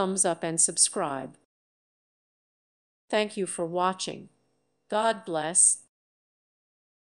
Thumbs up and subscribe. Thank you for watching. God bless.